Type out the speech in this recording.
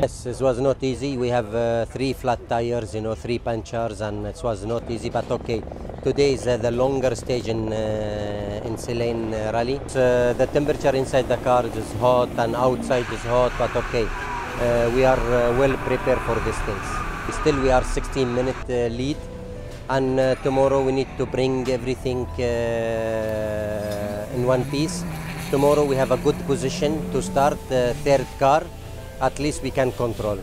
Yes, it was not easy. We have uh, three flat tires, you know, three punctures, and it was not easy. But okay, today is uh, the longer stage in uh, in Sealine uh, rally. So, the temperature inside the car is hot and outside is hot, but okay, uh, we are uh, well prepared for these things. Still, we are 16 minute uh, lead, and uh, tomorrow we need to bring everything uh, in one piece. Tomorrow we have a good position to start the third car. At least we can control.